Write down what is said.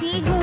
ची